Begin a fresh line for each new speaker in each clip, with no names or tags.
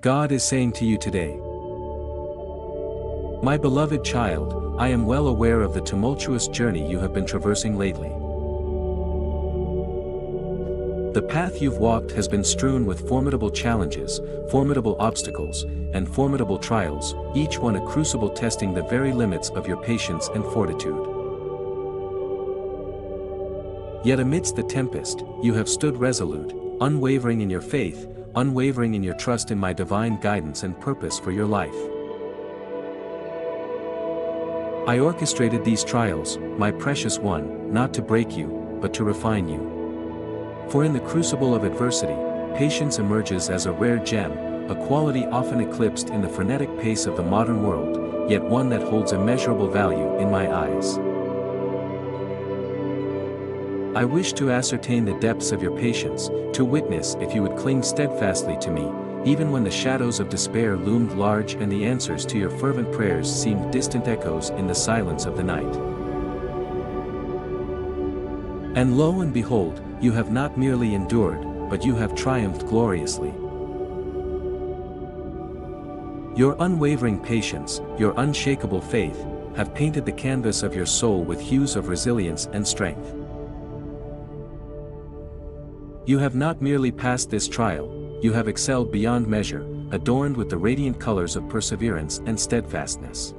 God is saying to you today. My beloved child, I am well aware of the tumultuous journey you have been traversing lately. The path you've walked has been strewn with formidable challenges, formidable obstacles, and formidable trials, each one a crucible testing the very limits of your patience and fortitude. Yet amidst the tempest, you have stood resolute, unwavering in your faith, unwavering in your trust in my divine guidance and purpose for your life. I orchestrated these trials, my precious one, not to break you, but to refine you. For in the crucible of adversity, patience emerges as a rare gem, a quality often eclipsed in the frenetic pace of the modern world, yet one that holds immeasurable value in my eyes. I wish to ascertain the depths of your patience, to witness if you would cling steadfastly to me, even when the shadows of despair loomed large and the answers to your fervent prayers seemed distant echoes in the silence of the night. And lo and behold, you have not merely endured, but you have triumphed gloriously. Your unwavering patience, your unshakable faith, have painted the canvas of your soul with hues of resilience and strength. You have not merely passed this trial, you have excelled beyond measure, adorned with the radiant colors of perseverance and steadfastness.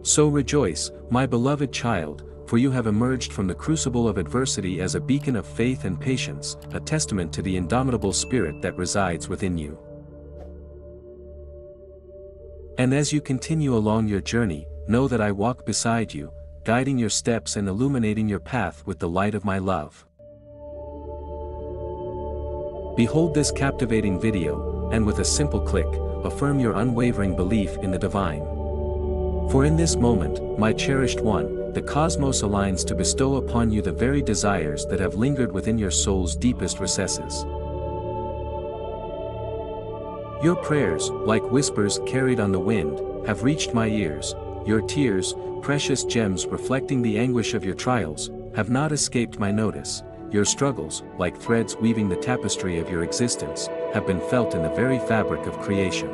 So rejoice, my beloved child, for you have emerged from the crucible of adversity as a beacon of faith and patience, a testament to the indomitable spirit that resides within you. And as you continue along your journey, know that I walk beside you, guiding your steps and illuminating your path with the light of my love. Behold this captivating video, and with a simple click, affirm your unwavering belief in the divine. For in this moment, my cherished one, the cosmos aligns to bestow upon you the very desires that have lingered within your soul's deepest recesses. Your prayers, like whispers carried on the wind, have reached my ears, your tears, precious gems reflecting the anguish of your trials, have not escaped my notice, your struggles, like threads weaving the tapestry of your existence, have been felt in the very fabric of creation.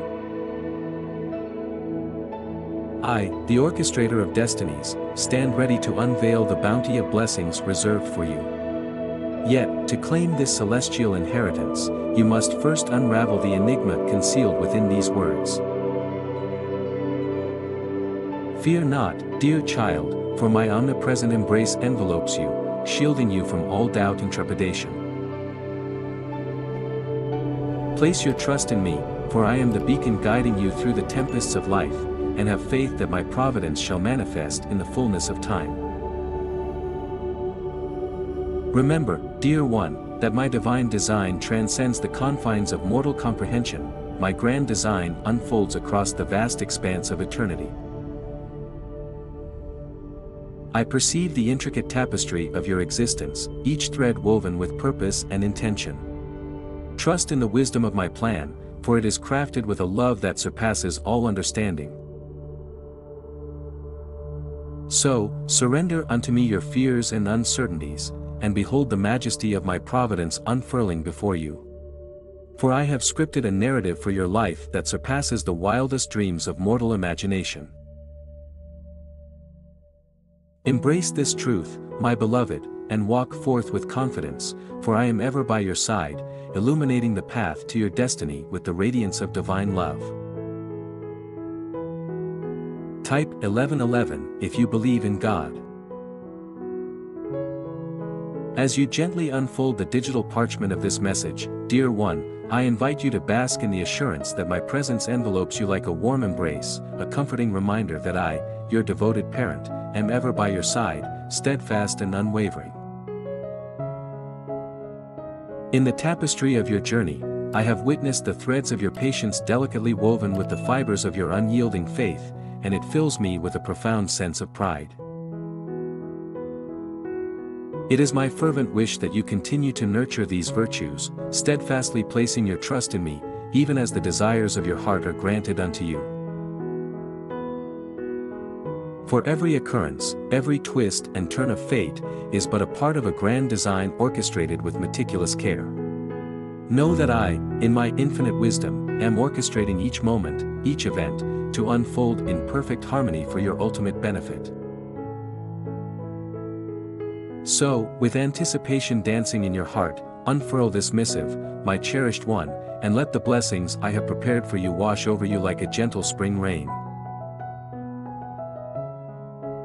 I, the orchestrator of destinies, stand ready to unveil the bounty of blessings reserved for you. Yet, to claim this celestial inheritance, you must first unravel the enigma concealed within these words. Fear not, dear child, for my omnipresent embrace envelopes you, shielding you from all doubt and trepidation. Place your trust in me, for I am the beacon guiding you through the tempests of life, and have faith that my providence shall manifest in the fullness of time. Remember, dear one, that my divine design transcends the confines of mortal comprehension, my grand design unfolds across the vast expanse of eternity. I perceive the intricate tapestry of your existence, each thread woven with purpose and intention. Trust in the wisdom of my plan, for it is crafted with a love that surpasses all understanding. So, surrender unto me your fears and uncertainties, and behold the majesty of my providence unfurling before you. For I have scripted a narrative for your life that surpasses the wildest dreams of mortal imagination. Embrace this truth, my beloved, and walk forth with confidence, for I am ever by your side, illuminating the path to your destiny with the radiance of divine love. Type 1111 if you believe in God. As you gently unfold the digital parchment of this message, dear one, I invite you to bask in the assurance that my presence envelopes you like a warm embrace, a comforting reminder that I, your devoted parent, am ever by your side, steadfast and unwavering. In the tapestry of your journey, I have witnessed the threads of your patience delicately woven with the fibers of your unyielding faith, and it fills me with a profound sense of pride. It is my fervent wish that you continue to nurture these virtues, steadfastly placing your trust in me, even as the desires of your heart are granted unto you. For every occurrence, every twist and turn of fate, is but a part of a grand design orchestrated with meticulous care. Know that I, in my infinite wisdom, am orchestrating each moment, each event, to unfold in perfect harmony for your ultimate benefit. So, with anticipation dancing in your heart, unfurl this missive, my cherished one, and let the blessings I have prepared for you wash over you like a gentle spring rain.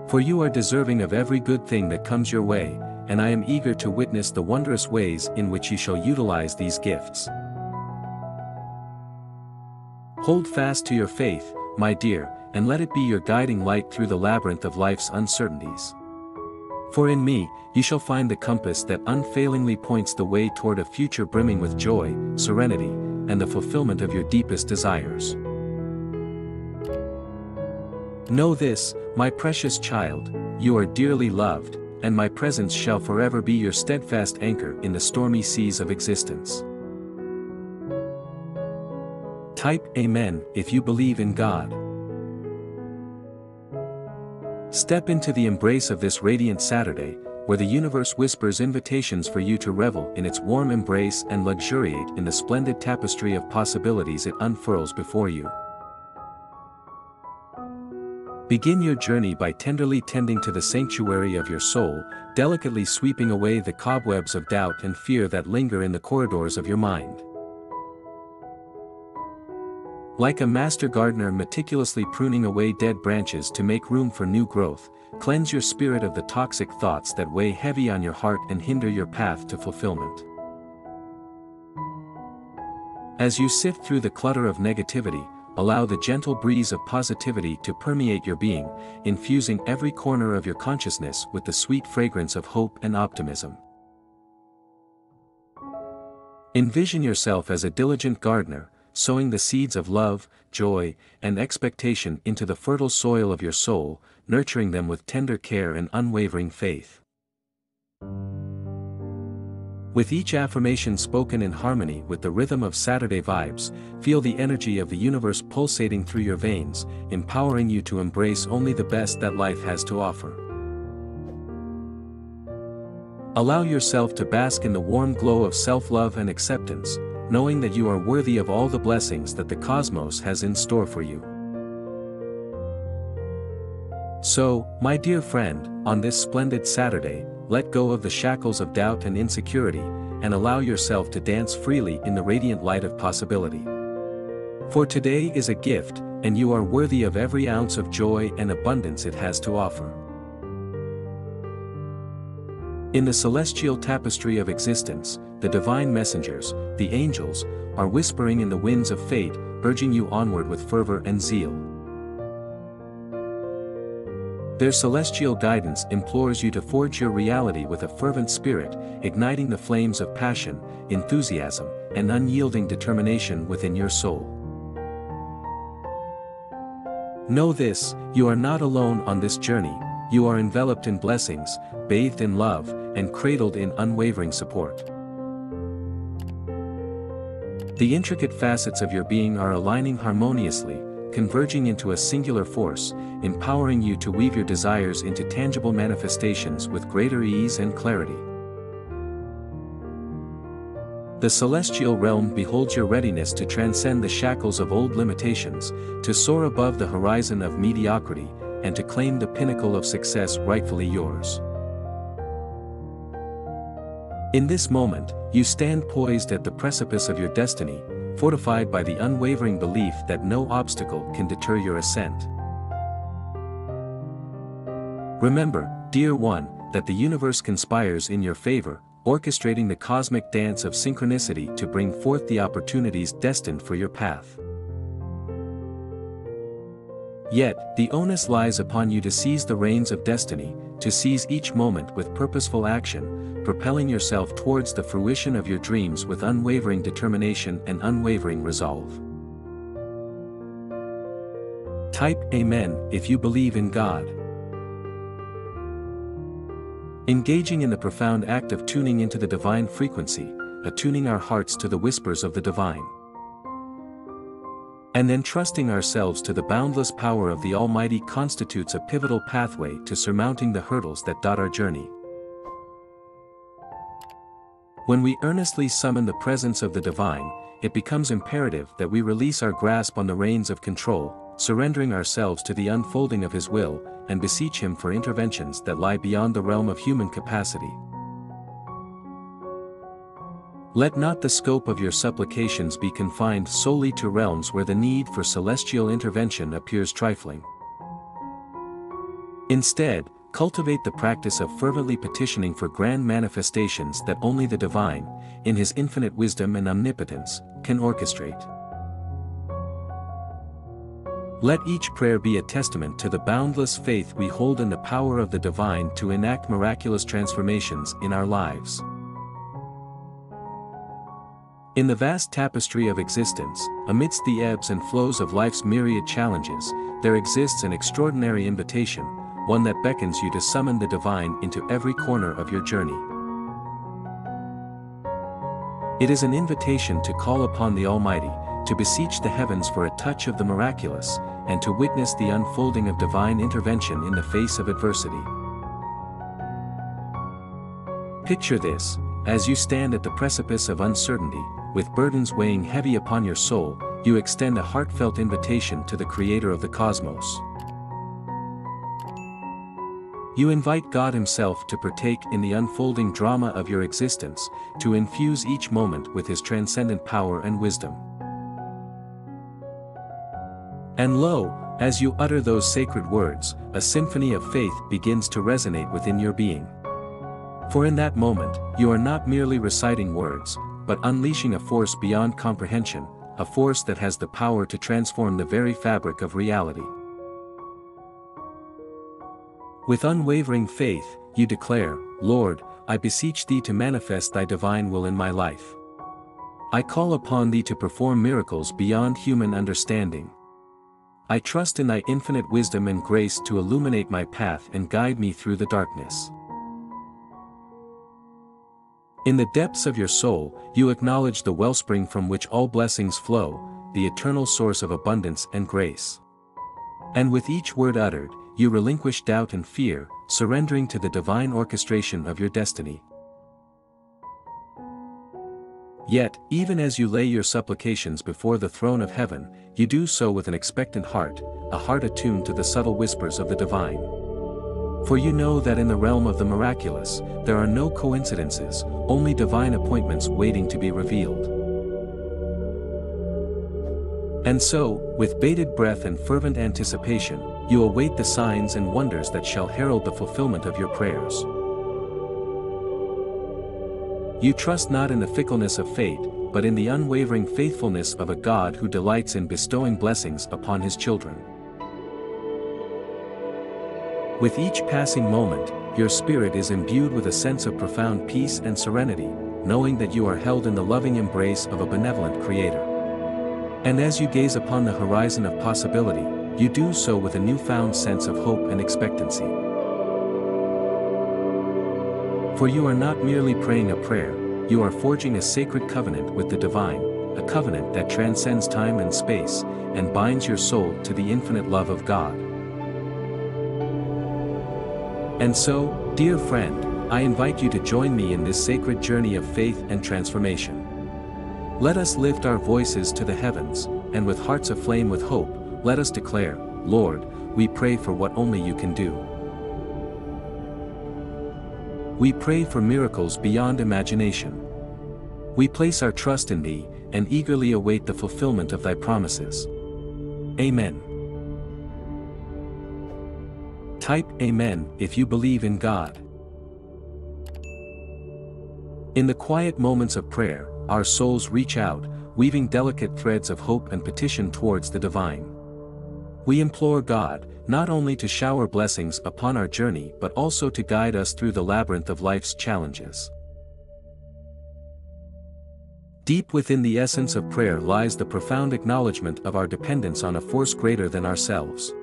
For you are deserving of every good thing that comes your way, and I am eager to witness the wondrous ways in which you shall utilize these gifts. Hold fast to your faith, my dear, and let it be your guiding light through the labyrinth of life's uncertainties. For in me, you shall find the compass that unfailingly points the way toward a future brimming with joy, serenity, and the fulfillment of your deepest desires. Know this, my precious child, you are dearly loved, and my presence shall forever be your steadfast anchor in the stormy seas of existence. Type Amen if you believe in God. Step into the embrace of this radiant Saturday, where the universe whispers invitations for you to revel in its warm embrace and luxuriate in the splendid tapestry of possibilities it unfurls before you. Begin your journey by tenderly tending to the sanctuary of your soul, delicately sweeping away the cobwebs of doubt and fear that linger in the corridors of your mind. Like a master gardener meticulously pruning away dead branches to make room for new growth, cleanse your spirit of the toxic thoughts that weigh heavy on your heart and hinder your path to fulfillment. As you sift through the clutter of negativity, allow the gentle breeze of positivity to permeate your being, infusing every corner of your consciousness with the sweet fragrance of hope and optimism. Envision yourself as a diligent gardener, sowing the seeds of love, joy, and expectation into the fertile soil of your soul, nurturing them with tender care and unwavering faith. With each affirmation spoken in harmony with the rhythm of Saturday vibes, feel the energy of the universe pulsating through your veins, empowering you to embrace only the best that life has to offer. Allow yourself to bask in the warm glow of self-love and acceptance, knowing that you are worthy of all the blessings that the cosmos has in store for you. So, my dear friend, on this splendid Saturday, let go of the shackles of doubt and insecurity, and allow yourself to dance freely in the radiant light of possibility. For today is a gift, and you are worthy of every ounce of joy and abundance it has to offer. In the celestial tapestry of existence, the divine messengers, the angels, are whispering in the winds of fate, urging you onward with fervor and zeal. Their celestial guidance implores you to forge your reality with a fervent spirit, igniting the flames of passion, enthusiasm, and unyielding determination within your soul. Know this, you are not alone on this journey, you are enveloped in blessings, bathed in love, and cradled in unwavering support. The intricate facets of your being are aligning harmoniously, converging into a singular force, empowering you to weave your desires into tangible manifestations with greater ease and clarity. The celestial realm beholds your readiness to transcend the shackles of old limitations, to soar above the horizon of mediocrity, and to claim the pinnacle of success rightfully yours. In this moment, you stand poised at the precipice of your destiny, fortified by the unwavering belief that no obstacle can deter your ascent. Remember, dear one, that the universe conspires in your favor, orchestrating the cosmic dance of synchronicity to bring forth the opportunities destined for your path. Yet, the onus lies upon you to seize the reins of destiny, to seize each moment with purposeful action, propelling yourself towards the fruition of your dreams with unwavering determination and unwavering resolve. Type Amen if you believe in God. Engaging in the profound act of tuning into the divine frequency, attuning our hearts to the whispers of the divine. And then trusting ourselves to the boundless power of the Almighty constitutes a pivotal pathway to surmounting the hurdles that dot our journey. When we earnestly summon the presence of the divine, it becomes imperative that we release our grasp on the reins of control, surrendering ourselves to the unfolding of His will, and beseech Him for interventions that lie beyond the realm of human capacity. Let not the scope of your supplications be confined solely to realms where the need for celestial intervention appears trifling. Instead, cultivate the practice of fervently petitioning for grand manifestations that only the divine, in his infinite wisdom and omnipotence, can orchestrate. Let each prayer be a testament to the boundless faith we hold in the power of the divine to enact miraculous transformations in our lives. In the vast tapestry of existence, amidst the ebbs and flows of life's myriad challenges, there exists an extraordinary invitation, one that beckons you to summon the divine into every corner of your journey. It is an invitation to call upon the Almighty, to beseech the heavens for a touch of the miraculous, and to witness the unfolding of divine intervention in the face of adversity. Picture this, as you stand at the precipice of uncertainty, with burdens weighing heavy upon your soul, you extend a heartfelt invitation to the Creator of the cosmos. You invite God Himself to partake in the unfolding drama of your existence, to infuse each moment with His transcendent power and wisdom. And lo, as you utter those sacred words, a symphony of faith begins to resonate within your being. For in that moment, you are not merely reciting words, but unleashing a force beyond comprehension, a force that has the power to transform the very fabric of reality. With unwavering faith, you declare, Lord, I beseech thee to manifest thy divine will in my life. I call upon thee to perform miracles beyond human understanding. I trust in thy infinite wisdom and grace to illuminate my path and guide me through the darkness. In the depths of your soul, you acknowledge the wellspring from which all blessings flow, the eternal source of abundance and grace. And with each word uttered, you relinquish doubt and fear, surrendering to the divine orchestration of your destiny. Yet, even as you lay your supplications before the throne of heaven, you do so with an expectant heart, a heart attuned to the subtle whispers of the divine. For you know that in the realm of the miraculous, there are no coincidences, only divine appointments waiting to be revealed. And so, with bated breath and fervent anticipation, you await the signs and wonders that shall herald the fulfillment of your prayers. You trust not in the fickleness of fate, but in the unwavering faithfulness of a God who delights in bestowing blessings upon his children. With each passing moment, your spirit is imbued with a sense of profound peace and serenity, knowing that you are held in the loving embrace of a benevolent Creator. And as you gaze upon the horizon of possibility, you do so with a newfound sense of hope and expectancy. For you are not merely praying a prayer, you are forging a sacred covenant with the divine, a covenant that transcends time and space, and binds your soul to the infinite love of God. And so, dear friend, I invite you to join me in this sacred journey of faith and transformation. Let us lift our voices to the heavens, and with hearts aflame with hope, let us declare, Lord, we pray for what only you can do. We pray for miracles beyond imagination. We place our trust in thee, and eagerly await the fulfillment of thy promises. Amen. Type Amen if you believe in God. In the quiet moments of prayer, our souls reach out, weaving delicate threads of hope and petition towards the divine. We implore God, not only to shower blessings upon our journey but also to guide us through the labyrinth of life's challenges. Deep within the essence of prayer lies the profound acknowledgement of our dependence on a force greater than ourselves.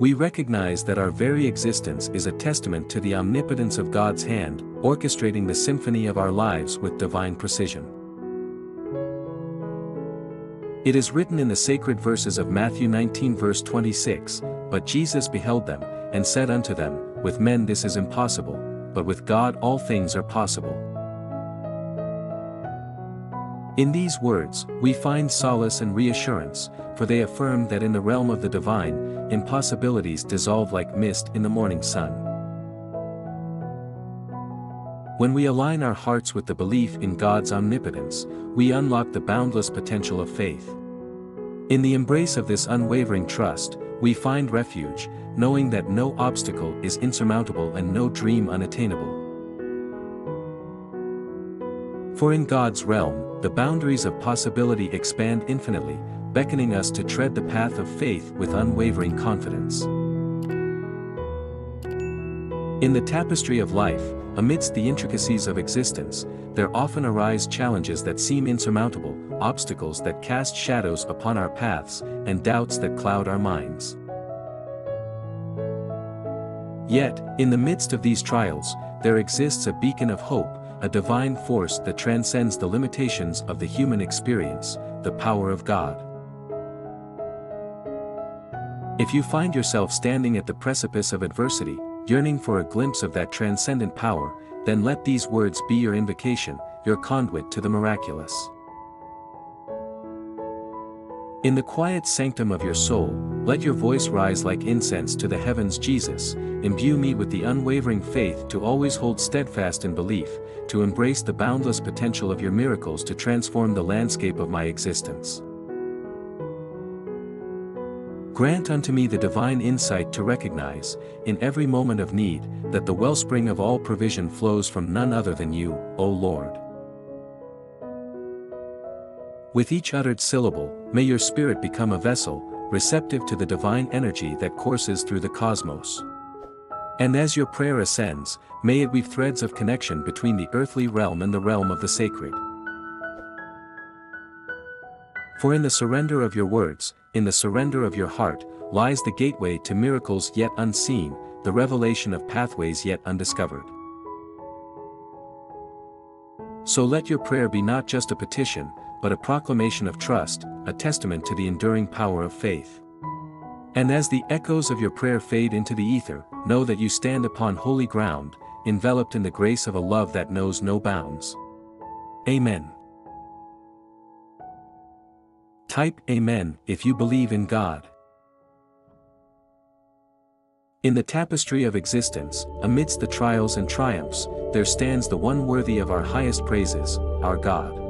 We recognize that our very existence is a testament to the omnipotence of God's hand, orchestrating the symphony of our lives with divine precision. It is written in the sacred verses of Matthew 19 verse 26, But Jesus beheld them, and said unto them, With men this is impossible, but with God all things are possible. In these words, we find solace and reassurance, for they affirm that in the realm of the divine, impossibilities dissolve like mist in the morning sun. When we align our hearts with the belief in God's omnipotence, we unlock the boundless potential of faith. In the embrace of this unwavering trust, we find refuge, knowing that no obstacle is insurmountable and no dream unattainable. For in God's realm, the boundaries of possibility expand infinitely, beckoning us to tread the path of faith with unwavering confidence. In the tapestry of life, amidst the intricacies of existence, there often arise challenges that seem insurmountable, obstacles that cast shadows upon our paths, and doubts that cloud our minds. Yet, in the midst of these trials, there exists a beacon of hope, a divine force that transcends the limitations of the human experience, the power of God. If you find yourself standing at the precipice of adversity, yearning for a glimpse of that transcendent power, then let these words be your invocation, your conduit to the miraculous. In the quiet sanctum of your soul, let your voice rise like incense to the heavens Jesus, imbue me with the unwavering faith to always hold steadfast in belief, to embrace the boundless potential of your miracles to transform the landscape of my existence. Grant unto me the divine insight to recognize, in every moment of need, that the wellspring of all provision flows from none other than you, O Lord. With each uttered syllable, may your spirit become a vessel, receptive to the divine energy that courses through the cosmos. And as your prayer ascends, may it weave threads of connection between the earthly realm and the realm of the sacred. For in the surrender of your words, in the surrender of your heart, lies the gateway to miracles yet unseen, the revelation of pathways yet undiscovered. So let your prayer be not just a petition, but a proclamation of trust, a testament to the enduring power of faith. And as the echoes of your prayer fade into the ether, know that you stand upon holy ground, enveloped in the grace of a love that knows no bounds. Amen. Type Amen if you believe in God. In the tapestry of existence, amidst the trials and triumphs, there stands the one worthy of our highest praises, our God.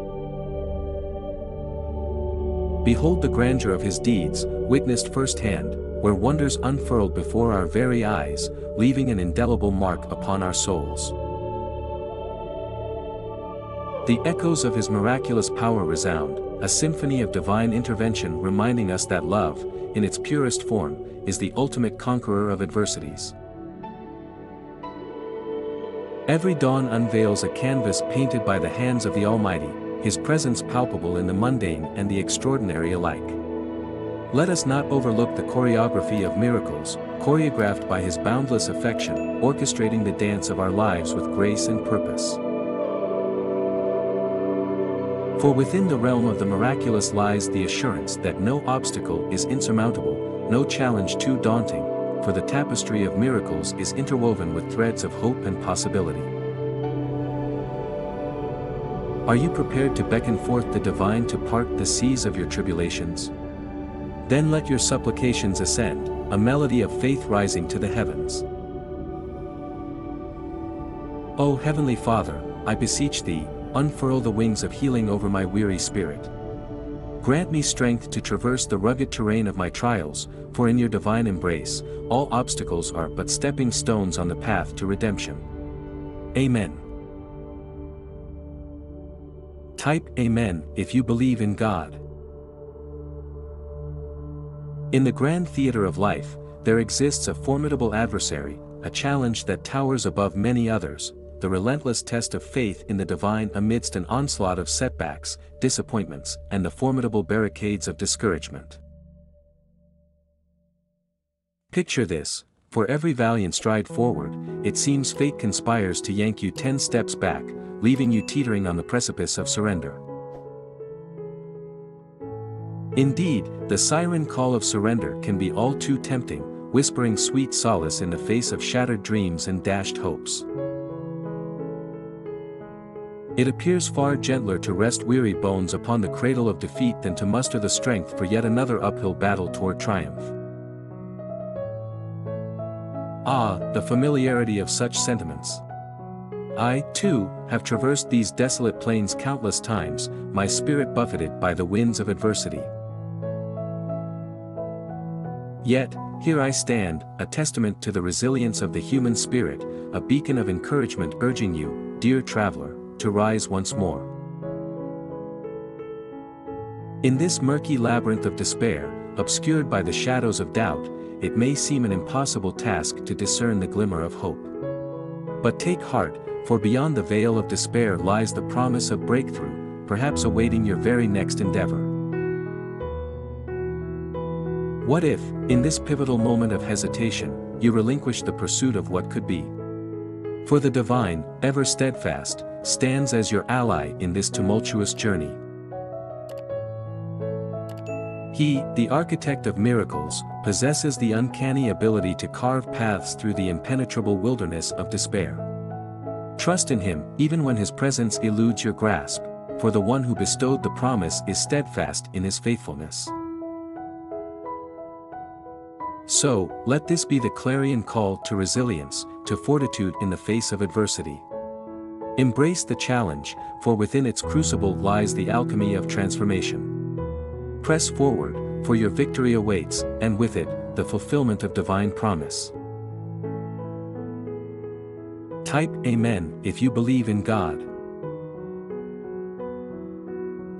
Behold the grandeur of his deeds, witnessed firsthand, where wonders unfurled before our very eyes, leaving an indelible mark upon our souls. The echoes of his miraculous power resound, a symphony of divine intervention reminding us that love, in its purest form, is the ultimate conqueror of adversities. Every dawn unveils a canvas painted by the hands of the Almighty, his presence palpable in the mundane and the extraordinary alike. Let us not overlook the choreography of miracles, choreographed by his boundless affection, orchestrating the dance of our lives with grace and purpose. For within the realm of the miraculous lies the assurance that no obstacle is insurmountable, no challenge too daunting, for the tapestry of miracles is interwoven with threads of hope and possibility. Are you prepared to beckon forth the divine to part the seas of your tribulations? Then let your supplications ascend, a melody of faith rising to the heavens. O Heavenly Father, I beseech Thee, unfurl the wings of healing over my weary spirit. Grant me strength to traverse the rugged terrain of my trials, for in your divine embrace, all obstacles are but stepping stones on the path to redemption. Amen. Type Amen if you believe in God. In the grand theater of life, there exists a formidable adversary, a challenge that towers above many others, the relentless test of faith in the divine amidst an onslaught of setbacks, disappointments, and the formidable barricades of discouragement. Picture this, for every valiant stride forward, it seems fate conspires to yank you ten steps back, leaving you teetering on the precipice of surrender. Indeed, the siren call of surrender can be all too tempting, whispering sweet solace in the face of shattered dreams and dashed hopes. It appears far gentler to rest weary bones upon the cradle of defeat than to muster the strength for yet another uphill battle toward triumph. Ah, the familiarity of such sentiments. I, too, have traversed these desolate plains countless times, my spirit buffeted by the winds of adversity. Yet, here I stand, a testament to the resilience of the human spirit, a beacon of encouragement urging you, dear traveler, to rise once more. In this murky labyrinth of despair, obscured by the shadows of doubt, it may seem an impossible task to discern the glimmer of hope. But take heart, for beyond the veil of despair lies the promise of breakthrough, perhaps awaiting your very next endeavor. What if, in this pivotal moment of hesitation, you relinquish the pursuit of what could be? For the divine, ever steadfast, stands as your ally in this tumultuous journey. He, the architect of miracles, possesses the uncanny ability to carve paths through the impenetrable wilderness of despair. Trust in him, even when his presence eludes your grasp, for the one who bestowed the promise is steadfast in his faithfulness. So, let this be the clarion call to resilience, to fortitude in the face of adversity. Embrace the challenge, for within its crucible lies the alchemy of transformation. Press forward, for your victory awaits, and with it, the fulfillment of divine promise. Type Amen if you believe in God.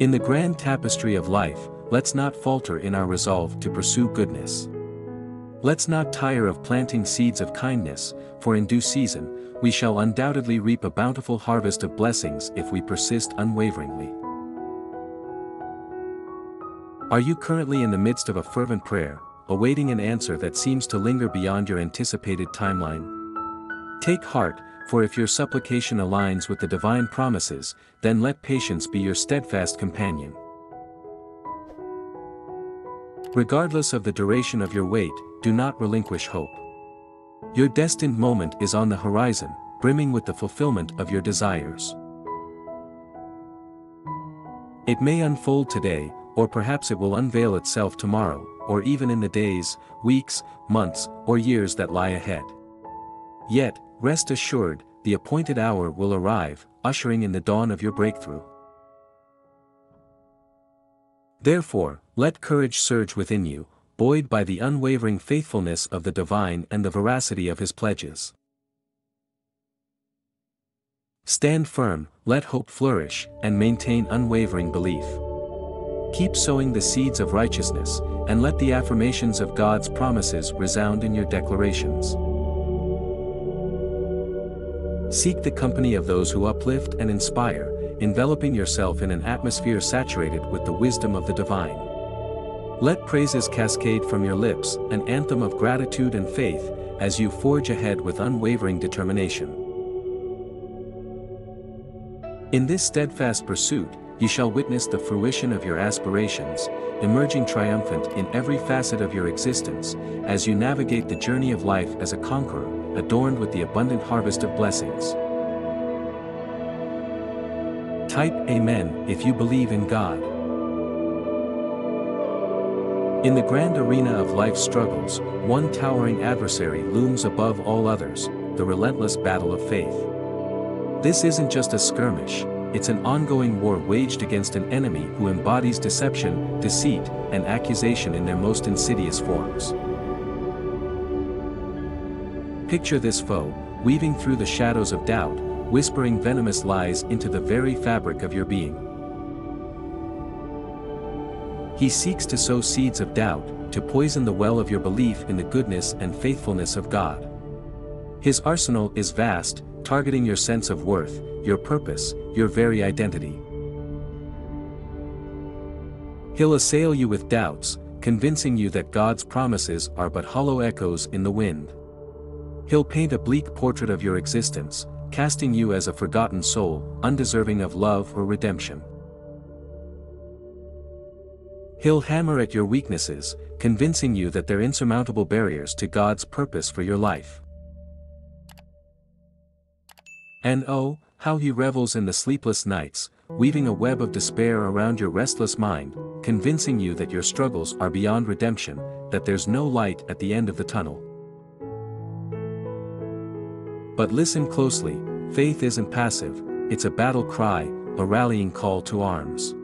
In the grand tapestry of life, let's not falter in our resolve to pursue goodness. Let's not tire of planting seeds of kindness, for in due season, we shall undoubtedly reap a bountiful harvest of blessings if we persist unwaveringly. Are you currently in the midst of a fervent prayer, awaiting an answer that seems to linger beyond your anticipated timeline? Take heart, for if your supplication aligns with the divine promises, then let patience be your steadfast companion. Regardless of the duration of your wait, do not relinquish hope. Your destined moment is on the horizon, brimming with the fulfillment of your desires. It may unfold today, or perhaps it will unveil itself tomorrow, or even in the days, weeks, months, or years that lie ahead. Yet, rest assured, the appointed hour will arrive, ushering in the dawn of your breakthrough. Therefore, let courage surge within you, buoyed by the unwavering faithfulness of the divine and the veracity of his pledges. Stand firm, let hope flourish, and maintain unwavering belief. Keep sowing the seeds of righteousness, and let the affirmations of God's promises resound in your declarations. Seek the company of those who uplift and inspire, enveloping yourself in an atmosphere saturated with the wisdom of the divine. Let praises cascade from your lips, an anthem of gratitude and faith, as you forge ahead with unwavering determination. In this steadfast pursuit, you shall witness the fruition of your aspirations, emerging triumphant in every facet of your existence, as you navigate the journey of life as a conqueror, adorned with the abundant harvest of blessings. Type Amen if you believe in God. In the grand arena of life's struggles, one towering adversary looms above all others, the relentless battle of faith. This isn't just a skirmish, it's an ongoing war waged against an enemy who embodies deception, deceit, and accusation in their most insidious forms. Picture this foe, weaving through the shadows of doubt, whispering venomous lies into the very fabric of your being. He seeks to sow seeds of doubt, to poison the well of your belief in the goodness and faithfulness of God. His arsenal is vast, targeting your sense of worth, your purpose, your very identity. He'll assail you with doubts, convincing you that God's promises are but hollow echoes in the wind. He'll paint a bleak portrait of your existence, casting you as a forgotten soul, undeserving of love or redemption. He'll hammer at your weaknesses, convincing you that they're insurmountable barriers to God's purpose for your life. And oh, how he revels in the sleepless nights, weaving a web of despair around your restless mind, convincing you that your struggles are beyond redemption, that there's no light at the end of the tunnel. But listen closely, faith isn't passive, it's a battle cry, a rallying call to arms.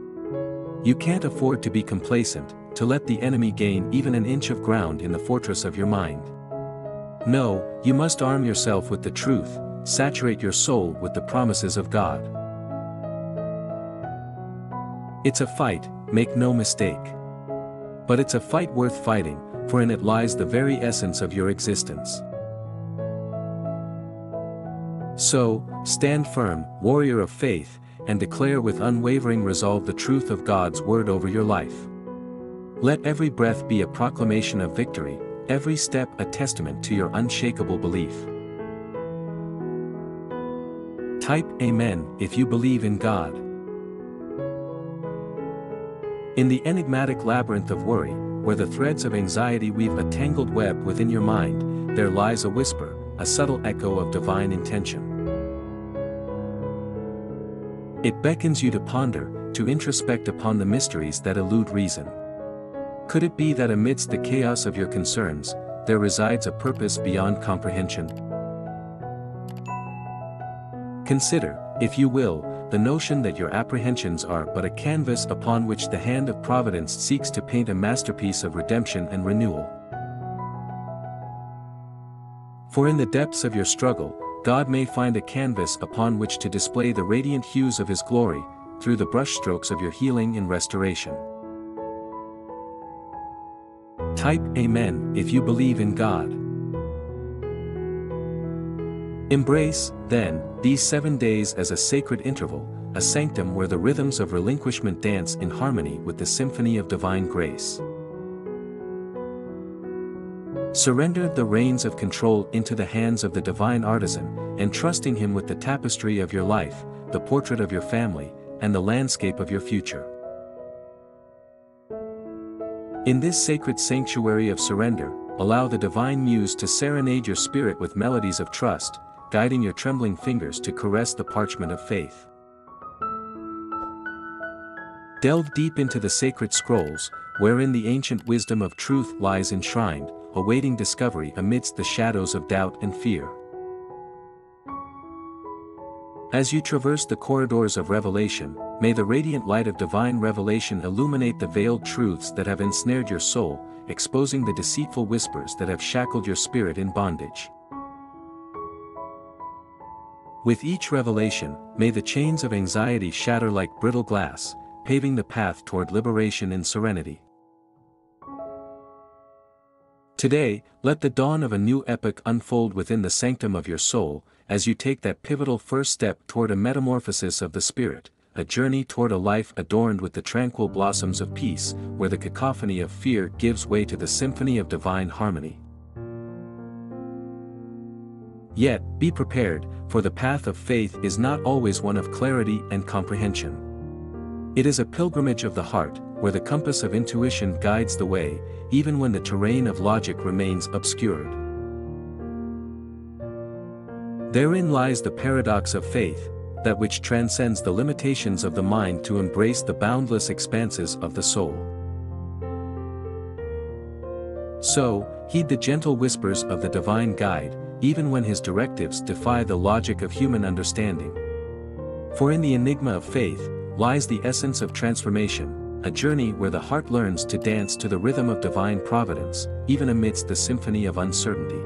You can't afford to be complacent, to let the enemy gain even an inch of ground in the fortress of your mind. No, you must arm yourself with the truth, saturate your soul with the promises of God. It's a fight, make no mistake. But it's a fight worth fighting, for in it lies the very essence of your existence. So, stand firm, warrior of faith, and declare with unwavering resolve the truth of God's word over your life. Let every breath be a proclamation of victory, every step a testament to your unshakable belief. Type Amen if you believe in God. In the enigmatic labyrinth of worry, where the threads of anxiety weave a tangled web within your mind, there lies a whisper, a subtle echo of divine intention. It beckons you to ponder, to introspect upon the mysteries that elude reason. Could it be that amidst the chaos of your concerns, there resides a purpose beyond comprehension? Consider, if you will, the notion that your apprehensions are but a canvas upon which the hand of providence seeks to paint a masterpiece of redemption and renewal. For in the depths of your struggle, God may find a canvas upon which to display the radiant hues of His glory, through the brushstrokes of your healing and restoration. Type Amen if you believe in God. Embrace, then, these seven days as a sacred interval, a sanctum where the rhythms of relinquishment dance in harmony with the symphony of divine grace. Surrender the reins of control into the hands of the divine artisan, entrusting him with the tapestry of your life, the portrait of your family, and the landscape of your future. In this sacred sanctuary of surrender, allow the divine muse to serenade your spirit with melodies of trust, guiding your trembling fingers to caress the parchment of faith. Delve deep into the sacred scrolls, wherein the ancient wisdom of truth lies enshrined, awaiting discovery amidst the shadows of doubt and fear. As you traverse the corridors of revelation, may the radiant light of divine revelation illuminate the veiled truths that have ensnared your soul, exposing the deceitful whispers that have shackled your spirit in bondage. With each revelation, may the chains of anxiety shatter like brittle glass, paving the path toward liberation and serenity. Today, let the dawn of a new epoch unfold within the sanctum of your soul, as you take that pivotal first step toward a metamorphosis of the spirit, a journey toward a life adorned with the tranquil blossoms of peace, where the cacophony of fear gives way to the symphony of divine harmony. Yet, be prepared, for the path of faith is not always one of clarity and comprehension. It is a pilgrimage of the heart, where the compass of intuition guides the way, even when the terrain of logic remains obscured. Therein lies the paradox of faith, that which transcends the limitations of the mind to embrace the boundless expanses of the soul. So, heed the gentle whispers of the divine guide, even when his directives defy the logic of human understanding. For in the enigma of faith, lies the essence of transformation, a journey where the heart learns to dance to the rhythm of divine providence, even amidst the symphony of uncertainty.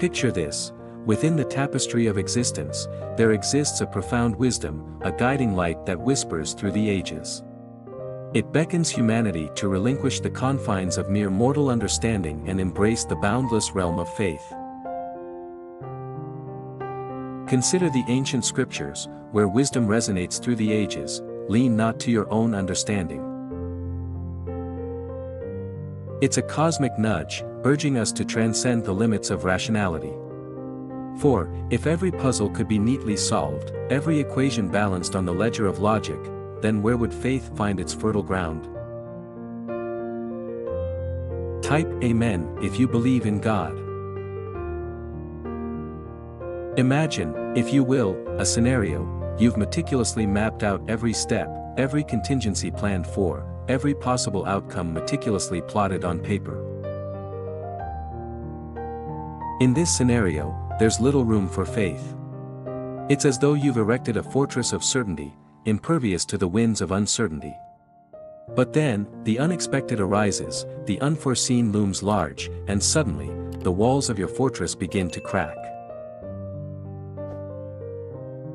Picture this, within the tapestry of existence, there exists a profound wisdom, a guiding light that whispers through the ages. It beckons humanity to relinquish the confines of mere mortal understanding and embrace the boundless realm of faith. Consider the ancient scriptures, where wisdom resonates through the ages, lean not to your own understanding. It's a cosmic nudge, urging us to transcend the limits of rationality. For, if every puzzle could be neatly solved, every equation balanced on the ledger of logic, then where would faith find its fertile ground? Type Amen if you believe in God. Imagine, if you will, a scenario, you've meticulously mapped out every step, every contingency planned for, every possible outcome meticulously plotted on paper. In this scenario, there's little room for faith. It's as though you've erected a fortress of certainty, impervious to the winds of uncertainty. But then, the unexpected arises, the unforeseen looms large, and suddenly, the walls of your fortress begin to crack.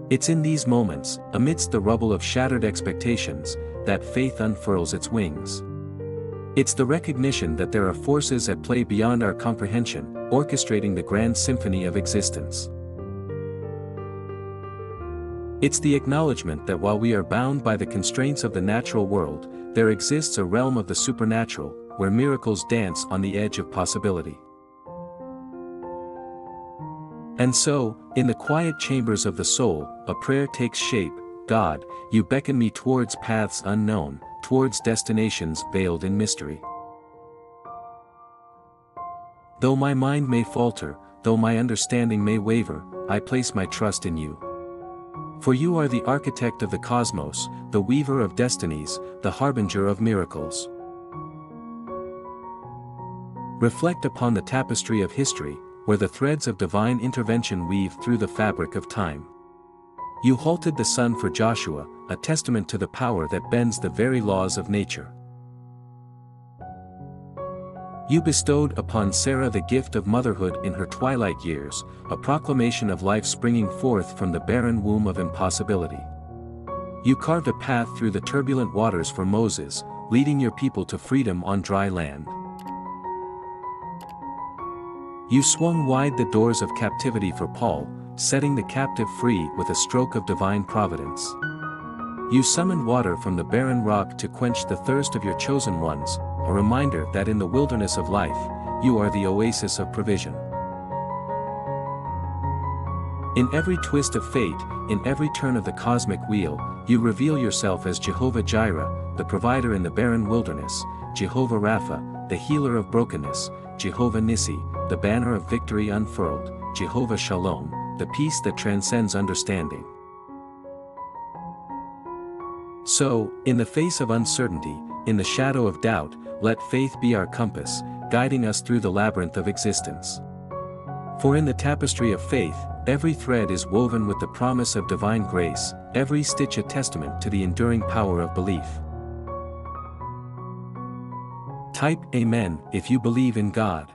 It's in these moments, amidst the rubble of shattered expectations, that faith unfurls its wings. It's the recognition that there are forces at play beyond our comprehension, orchestrating the grand symphony of existence. It's the acknowledgement that while we are bound by the constraints of the natural world, there exists a realm of the supernatural, where miracles dance on the edge of possibility. And so, in the quiet chambers of the soul, a prayer takes shape, God, you beckon me towards paths unknown, towards destinations veiled in mystery. Though my mind may falter, though my understanding may waver, I place my trust in you. For you are the architect of the cosmos, the weaver of destinies, the harbinger of miracles. Reflect upon the tapestry of history, where the threads of divine intervention weave through the fabric of time. You halted the sun for Joshua, a testament to the power that bends the very laws of nature. You bestowed upon Sarah the gift of motherhood in her twilight years, a proclamation of life springing forth from the barren womb of impossibility. You carved a path through the turbulent waters for Moses, leading your people to freedom on dry land. You swung wide the doors of captivity for Paul, setting the captive free with a stroke of divine providence. You summoned water from the barren rock to quench the thirst of your chosen ones, a reminder that in the wilderness of life, you are the oasis of provision. In every twist of fate, in every turn of the cosmic wheel, you reveal yourself as Jehovah Jireh, the provider in the barren wilderness, Jehovah Rapha, the healer of brokenness, Jehovah Nissi, the banner of victory unfurled, Jehovah Shalom, the peace that transcends understanding. So, in the face of uncertainty, in the shadow of doubt, let faith be our compass, guiding us through the labyrinth of existence. For in the tapestry of faith, every thread is woven with the promise of divine grace, every stitch a testament to the enduring power of belief. Type Amen if you believe in God.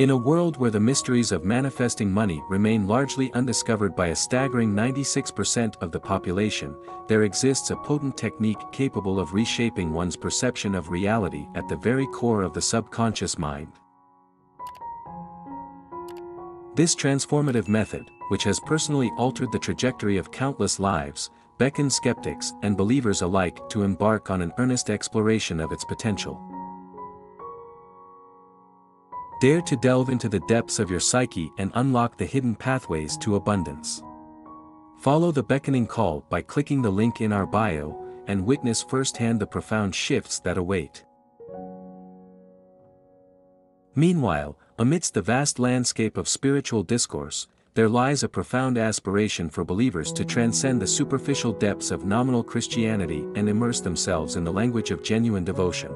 In a world where the mysteries of manifesting money remain largely undiscovered by a staggering 96% of the population, there exists a potent technique capable of reshaping one's perception of reality at the very core of the subconscious mind. This transformative method, which has personally altered the trajectory of countless lives, beckons skeptics and believers alike to embark on an earnest exploration of its potential. Dare to delve into the depths of your psyche and unlock the hidden pathways to abundance. Follow the beckoning call by clicking the link in our bio, and witness firsthand the profound shifts that await. Meanwhile, amidst the vast landscape of spiritual discourse, there lies a profound aspiration for believers to transcend the superficial depths of nominal Christianity and immerse themselves in the language of genuine devotion.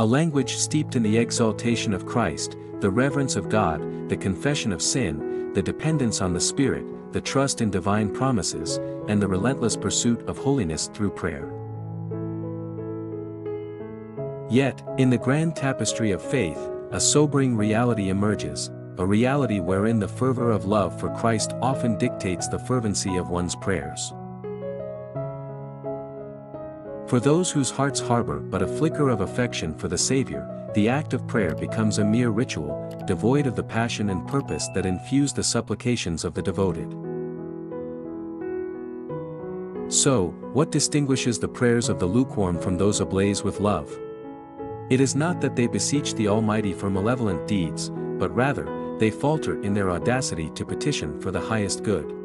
A language steeped in the exaltation of Christ, the reverence of God, the confession of sin, the dependence on the Spirit, the trust in divine promises, and the relentless pursuit of holiness through prayer. Yet, in the grand tapestry of faith, a sobering reality emerges, a reality wherein the fervor of love for Christ often dictates the fervency of one's prayers. For those whose hearts harbor but a flicker of affection for the Savior, the act of prayer becomes a mere ritual, devoid of the passion and purpose that infuse the supplications of the devoted. So, what distinguishes the prayers of the lukewarm from those ablaze with love? It is not that they beseech the Almighty for malevolent deeds, but rather, they falter in their audacity to petition for the highest good.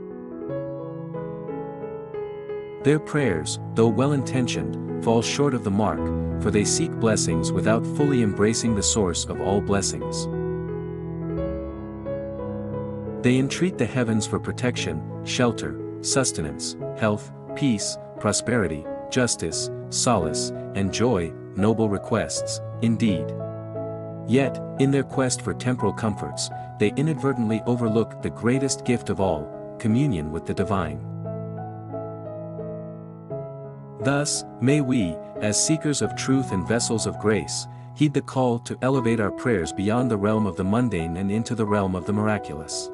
Their prayers, though well-intentioned, fall short of the mark, for they seek blessings without fully embracing the source of all blessings. They entreat the heavens for protection, shelter, sustenance, health, peace, prosperity, justice, solace, and joy, noble requests, indeed. Yet, in their quest for temporal comforts, they inadvertently overlook the greatest gift of all, communion with the divine. Thus, may we, as seekers of truth and vessels of grace, heed the call to elevate our prayers beyond the realm of the mundane and into the realm of the miraculous.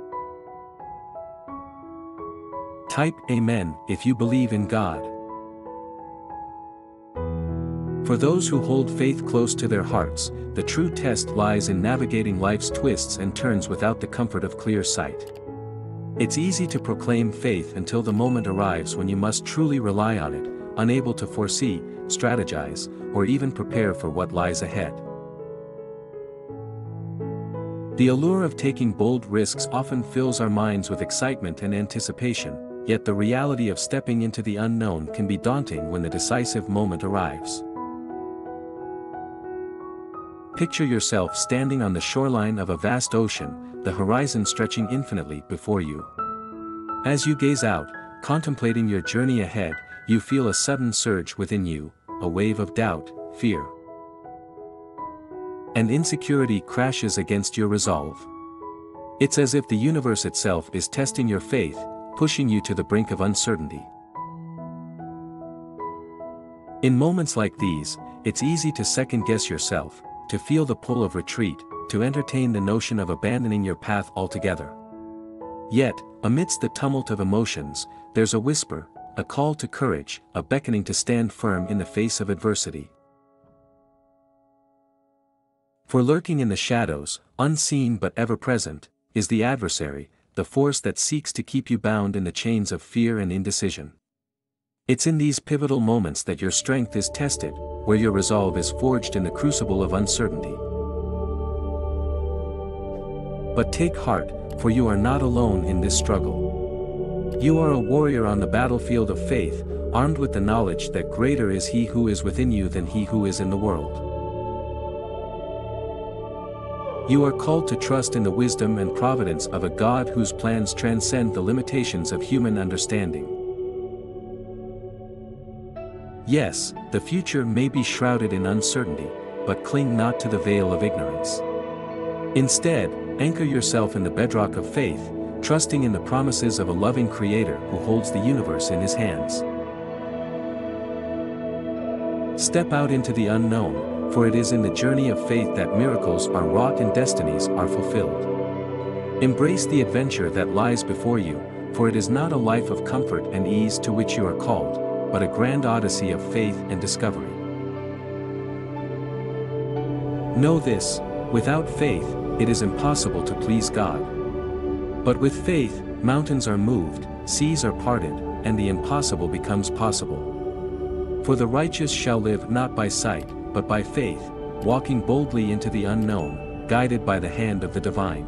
Type Amen if you believe in God. For those who hold faith close to their hearts, the true test lies in navigating life's twists and turns without the comfort of clear sight. It's easy to proclaim faith until the moment arrives when you must truly rely on it, unable to foresee, strategize, or even prepare for what lies ahead. The allure of taking bold risks often fills our minds with excitement and anticipation, yet the reality of stepping into the unknown can be daunting when the decisive moment arrives. Picture yourself standing on the shoreline of a vast ocean, the horizon stretching infinitely before you. As you gaze out, contemplating your journey ahead, you feel a sudden surge within you, a wave of doubt, fear. And insecurity crashes against your resolve. It's as if the universe itself is testing your faith, pushing you to the brink of uncertainty. In moments like these, it's easy to second guess yourself, to feel the pull of retreat, to entertain the notion of abandoning your path altogether. Yet, amidst the tumult of emotions, there's a whisper, a call to courage, a beckoning to stand firm in the face of adversity. For lurking in the shadows, unseen but ever present, is the adversary, the force that seeks to keep you bound in the chains of fear and indecision. It's in these pivotal moments that your strength is tested, where your resolve is forged in the crucible of uncertainty. But take heart, for you are not alone in this struggle. You are a warrior on the battlefield of faith, armed with the knowledge that greater is he who is within you than he who is in the world. You are called to trust in the wisdom and providence of a God whose plans transcend the limitations of human understanding. Yes, the future may be shrouded in uncertainty, but cling not to the veil of ignorance. Instead, anchor yourself in the bedrock of faith, trusting in the promises of a loving Creator who holds the universe in His hands. Step out into the unknown, for it is in the journey of faith that miracles are wrought and destinies are fulfilled. Embrace the adventure that lies before you, for it is not a life of comfort and ease to which you are called, but a grand odyssey of faith and discovery. Know this, without faith, it is impossible to please God. But with faith, mountains are moved, seas are parted, and the impossible becomes possible. For the righteous shall live not by sight, but by faith, walking boldly into the unknown, guided by the hand of the divine.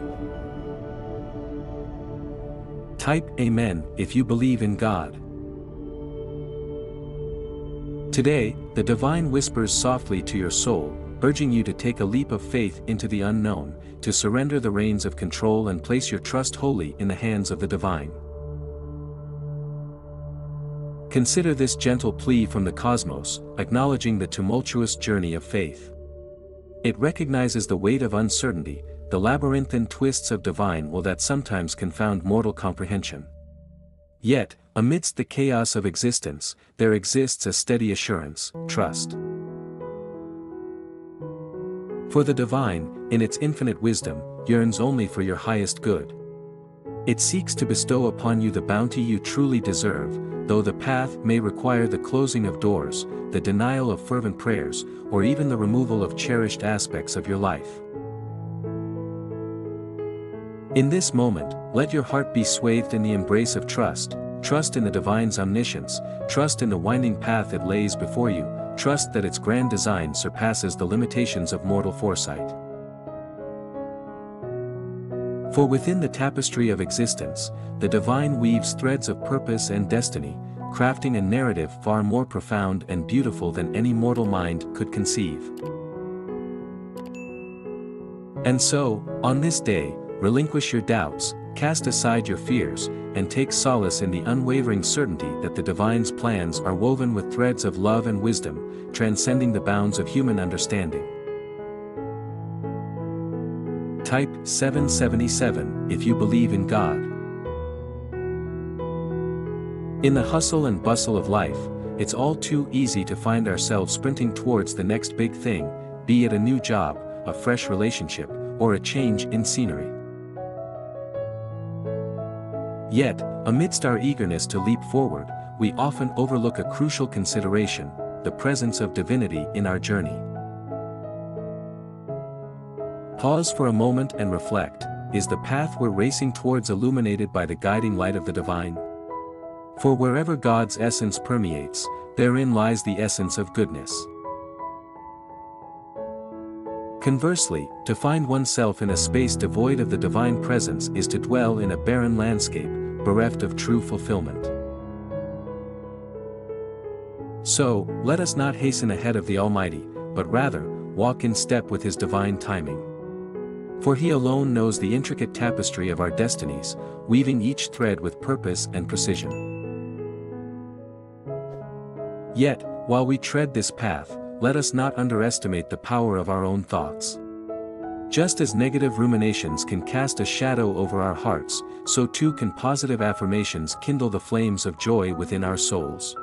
Type Amen if you believe in God. Today, the divine whispers softly to your soul, urging you to take a leap of faith into the unknown, to surrender the reins of control and place your trust wholly in the hands of the divine. Consider this gentle plea from the cosmos, acknowledging the tumultuous journey of faith. It recognizes the weight of uncertainty, the labyrinthine twists of divine will that sometimes confound mortal comprehension. Yet, amidst the chaos of existence, there exists a steady assurance, trust. For the divine, in its infinite wisdom, yearns only for your highest good. It seeks to bestow upon you the bounty you truly deserve, though the path may require the closing of doors, the denial of fervent prayers, or even the removal of cherished aspects of your life. In this moment, let your heart be swathed in the embrace of trust, trust in the divine's omniscience, trust in the winding path it lays before you, trust that its grand design surpasses the limitations of mortal foresight. For within the tapestry of existence, the divine weaves threads of purpose and destiny, crafting a narrative far more profound and beautiful than any mortal mind could conceive. And so, on this day, relinquish your doubts, cast aside your fears, and take solace in the unwavering certainty that the divine's plans are woven with threads of love and wisdom, transcending the bounds of human understanding. Type 777 if you believe in God. In the hustle and bustle of life, it's all too easy to find ourselves sprinting towards the next big thing, be it a new job, a fresh relationship, or a change in scenery. Yet, amidst our eagerness to leap forward, we often overlook a crucial consideration, the presence of divinity in our journey. Pause for a moment and reflect, is the path we're racing towards illuminated by the guiding light of the divine? For wherever God's essence permeates, therein lies the essence of goodness. Conversely, to find oneself in a space devoid of the divine presence is to dwell in a barren landscape, bereft of true fulfillment. So, let us not hasten ahead of the Almighty, but rather, walk in step with His divine timing. For He alone knows the intricate tapestry of our destinies, weaving each thread with purpose and precision. Yet, while we tread this path, let us not underestimate the power of our own thoughts. Just as negative ruminations can cast a shadow over our hearts, so too can positive affirmations kindle the flames of joy within our souls.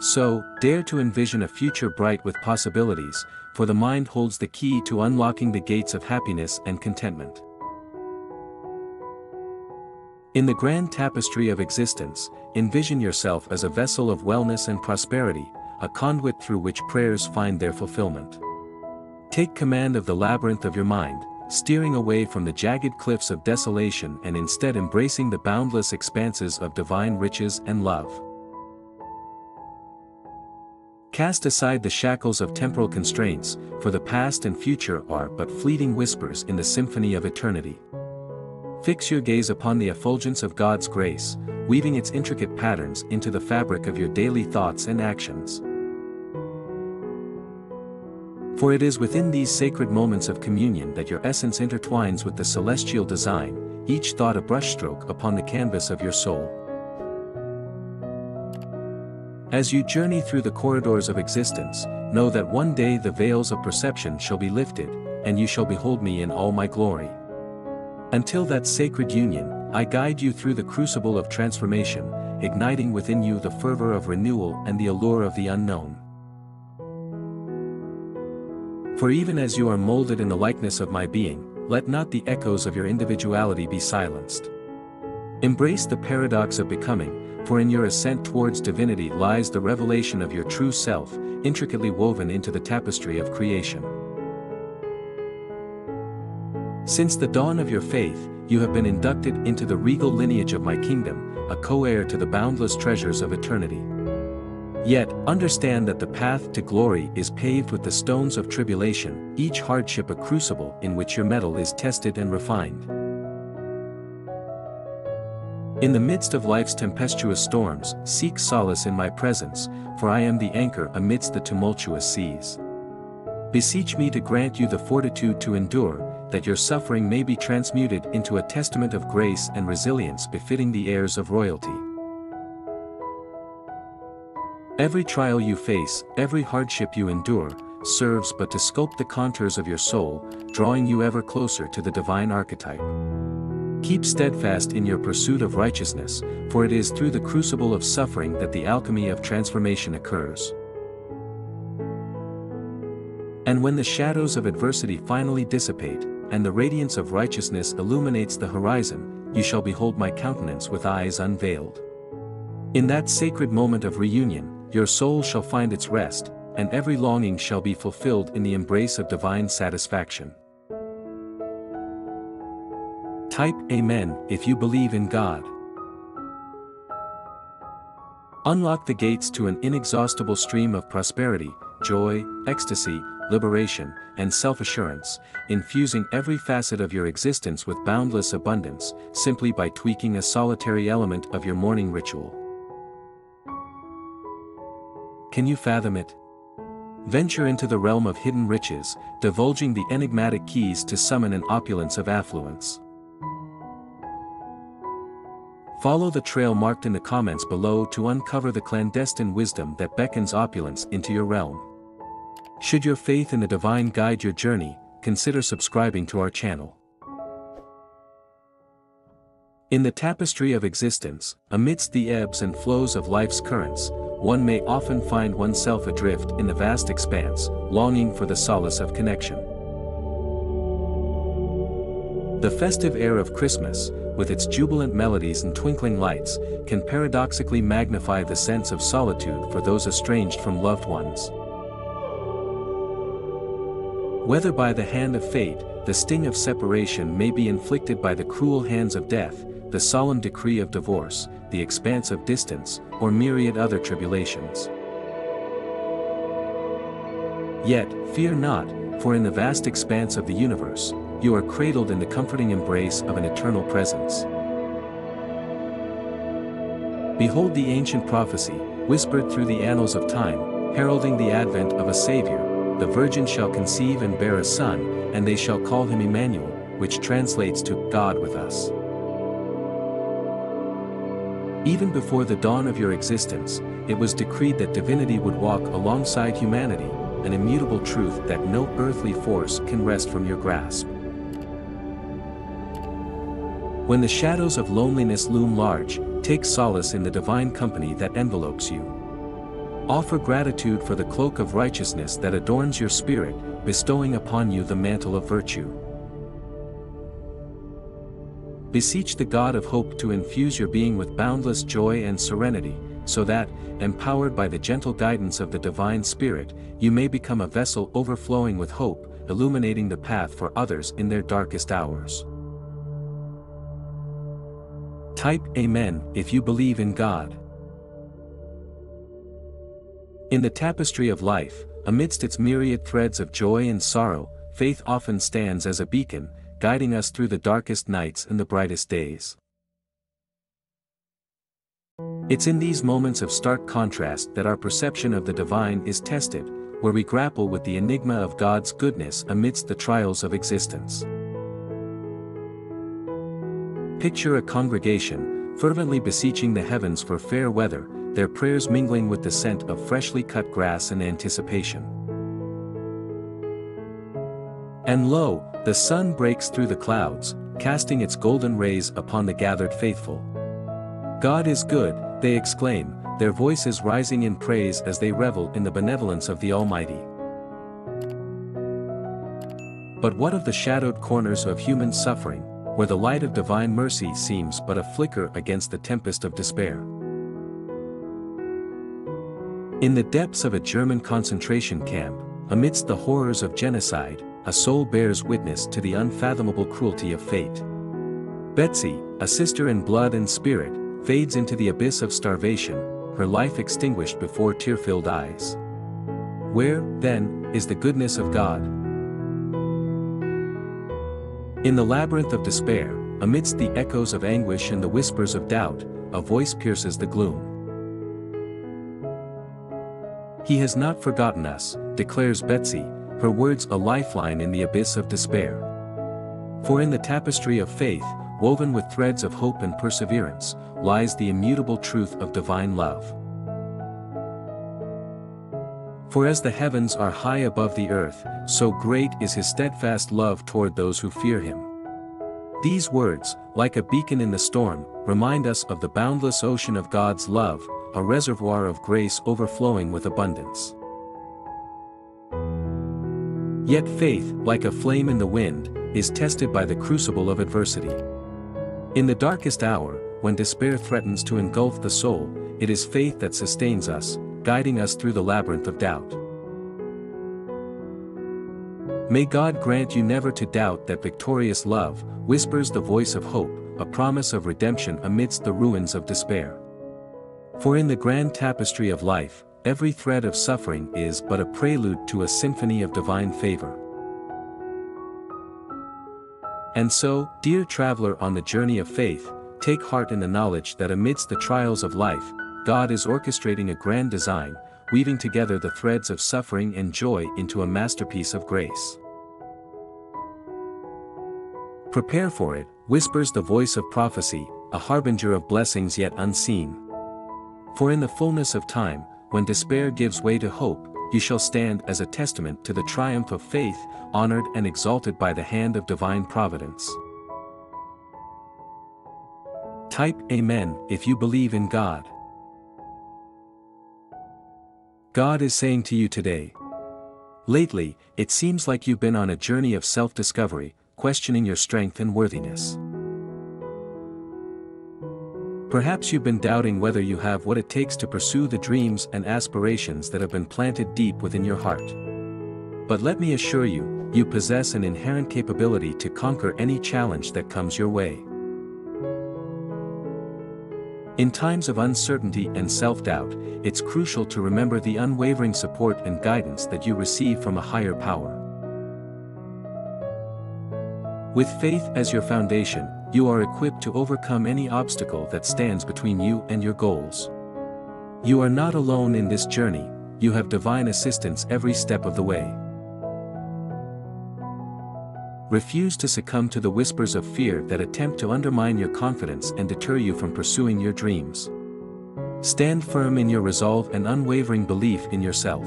So, dare to envision a future bright with possibilities, for the mind holds the key to unlocking the gates of happiness and contentment. In the grand tapestry of existence, envision yourself as a vessel of wellness and prosperity, a conduit through which prayers find their fulfillment. Take command of the labyrinth of your mind, steering away from the jagged cliffs of desolation and instead embracing the boundless expanses of divine riches and love. Cast aside the shackles of temporal constraints, for the past and future are but fleeting whispers in the symphony of eternity. Fix your gaze upon the effulgence of God's grace, weaving its intricate patterns into the fabric of your daily thoughts and actions. For it is within these sacred moments of communion that your essence intertwines with the celestial design, each thought a brushstroke upon the canvas of your soul. As you journey through the corridors of existence, know that one day the veils of perception shall be lifted, and you shall behold me in all my glory. Until that sacred union, I guide you through the crucible of transformation, igniting within you the fervor of renewal and the allure of the unknown. For even as you are molded in the likeness of my being, let not the echoes of your individuality be silenced. Embrace the paradox of becoming, for in your ascent towards divinity lies the revelation of your true self, intricately woven into the tapestry of creation. Since the dawn of your faith, you have been inducted into the regal lineage of my kingdom, a co-heir to the boundless treasures of eternity. Yet, understand that the path to glory is paved with the stones of tribulation, each hardship a crucible in which your metal is tested and refined. In the midst of life's tempestuous storms, seek solace in my presence, for I am the anchor amidst the tumultuous seas. Beseech me to grant you the fortitude to endure, that your suffering may be transmuted into a testament of grace and resilience befitting the heirs of royalty. Every trial you face, every hardship you endure, serves but to sculpt the contours of your soul, drawing you ever closer to the divine archetype. Keep steadfast in your pursuit of righteousness, for it is through the crucible of suffering that the alchemy of transformation occurs. And when the shadows of adversity finally dissipate, and the radiance of righteousness illuminates the horizon, you shall behold my countenance with eyes unveiled. In that sacred moment of reunion, your soul shall find its rest, and every longing shall be fulfilled in the embrace of divine satisfaction. Type Amen if you believe in God. Unlock the gates to an inexhaustible stream of prosperity, joy, ecstasy, liberation, and self-assurance, infusing every facet of your existence with boundless abundance, simply by tweaking a solitary element of your morning ritual. Can you fathom it? Venture into the realm of hidden riches, divulging the enigmatic keys to summon an opulence of affluence. Follow the trail marked in the comments below to uncover the clandestine wisdom that beckons opulence into your realm. Should your faith in the divine guide your journey, consider subscribing to our channel. In the tapestry of existence, amidst the ebbs and flows of life's currents, one may often find oneself adrift in the vast expanse, longing for the solace of connection. The festive air of Christmas, with its jubilant melodies and twinkling lights, can paradoxically magnify the sense of solitude for those estranged from loved ones. Whether by the hand of fate, the sting of separation may be inflicted by the cruel hands of death, the solemn decree of divorce, the expanse of distance, or myriad other tribulations. Yet, fear not, for in the vast expanse of the universe, you are cradled in the comforting embrace of an eternal presence. Behold the ancient prophecy, whispered through the annals of time, heralding the advent of a Savior, the Virgin shall conceive and bear a son, and they shall call him Emmanuel, which translates to, God with us. Even before the dawn of your existence, it was decreed that divinity would walk alongside humanity, an immutable truth that no earthly force can wrest from your grasp. When the shadows of loneliness loom large, take solace in the divine company that envelopes you. Offer gratitude for the cloak of righteousness that adorns your spirit, bestowing upon you the mantle of virtue. Beseech the God of hope to infuse your being with boundless joy and serenity, so that, empowered by the gentle guidance of the divine spirit, you may become a vessel overflowing with hope, illuminating the path for others in their darkest hours. Type Amen if you believe in God. In the tapestry of life, amidst its myriad threads of joy and sorrow, faith often stands as a beacon, guiding us through the darkest nights and the brightest days. It's in these moments of stark contrast that our perception of the divine is tested, where we grapple with the enigma of God's goodness amidst the trials of existence. Picture a congregation, fervently beseeching the heavens for fair weather, their prayers mingling with the scent of freshly cut grass and anticipation. And lo, the sun breaks through the clouds, casting its golden rays upon the gathered faithful. God is good, they exclaim, their voices rising in praise as they revel in the benevolence of the Almighty. But what of the shadowed corners of human suffering, where the light of divine mercy seems but a flicker against the tempest of despair. In the depths of a German concentration camp, amidst the horrors of genocide, a soul bears witness to the unfathomable cruelty of fate. Betsy, a sister in blood and spirit, fades into the abyss of starvation, her life extinguished before tear-filled eyes. Where, then, is the goodness of God? In the labyrinth of despair, amidst the echoes of anguish and the whispers of doubt, a voice pierces the gloom. He has not forgotten us, declares Betsy, her words a lifeline in the abyss of despair. For in the tapestry of faith, woven with threads of hope and perseverance, lies the immutable truth of divine love. For as the heavens are high above the earth, so great is his steadfast love toward those who fear him. These words, like a beacon in the storm, remind us of the boundless ocean of God's love, a reservoir of grace overflowing with abundance. Yet faith, like a flame in the wind, is tested by the crucible of adversity. In the darkest hour, when despair threatens to engulf the soul, it is faith that sustains us, guiding us through the labyrinth of doubt. May God grant you never to doubt that victorious love, whispers the voice of hope, a promise of redemption amidst the ruins of despair. For in the grand tapestry of life, every thread of suffering is but a prelude to a symphony of divine favor. And so, dear traveler on the journey of faith, take heart in the knowledge that amidst the trials of life, God is orchestrating a grand design, weaving together the threads of suffering and joy into a masterpiece of grace. Prepare for it, whispers the voice of prophecy, a harbinger of blessings yet unseen. For in the fullness of time, when despair gives way to hope, you shall stand as a testament to the triumph of faith, honored and exalted by the hand of divine providence. Type Amen if you believe in God. God is saying to you today. Lately, it seems like you've been on a journey of self-discovery, questioning your strength and worthiness. Perhaps you've been doubting whether you have what it takes to pursue the dreams and aspirations that have been planted deep within your heart. But let me assure you, you possess an inherent capability to conquer any challenge that comes your way. In times of uncertainty and self-doubt, it's crucial to remember the unwavering support and guidance that you receive from a higher power. With faith as your foundation, you are equipped to overcome any obstacle that stands between you and your goals. You are not alone in this journey, you have divine assistance every step of the way. Refuse to succumb to the whispers of fear that attempt to undermine your confidence and deter you from pursuing your dreams. Stand firm in your resolve and unwavering belief in yourself.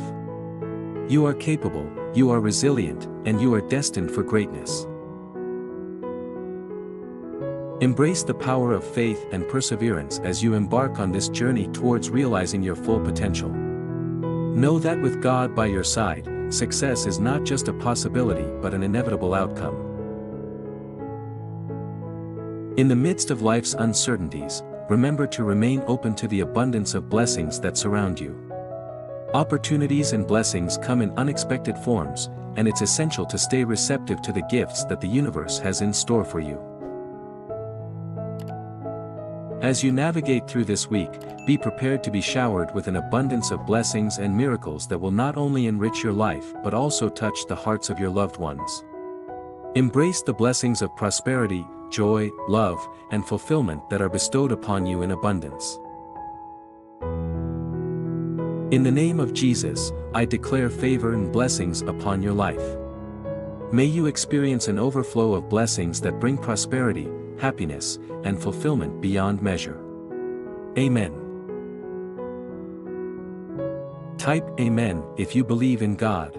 You are capable, you are resilient, and you are destined for greatness. Embrace the power of faith and perseverance as you embark on this journey towards realizing your full potential. Know that with God by your side, success is not just a possibility but an inevitable outcome. In the midst of life's uncertainties, remember to remain open to the abundance of blessings that surround you. Opportunities and blessings come in unexpected forms, and it's essential to stay receptive to the gifts that the universe has in store for you. As you navigate through this week, be prepared to be showered with an abundance of blessings and miracles that will not only enrich your life but also touch the hearts of your loved ones. Embrace the blessings of prosperity, joy, love, and fulfillment that are bestowed upon you in abundance. In the name of Jesus, I declare favor and blessings upon your life. May you experience an overflow of blessings that bring prosperity, happiness, and fulfillment beyond measure. Amen. Type Amen if you believe in God.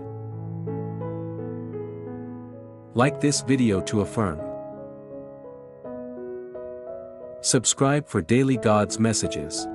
Like this video to affirm. Subscribe for daily God's messages.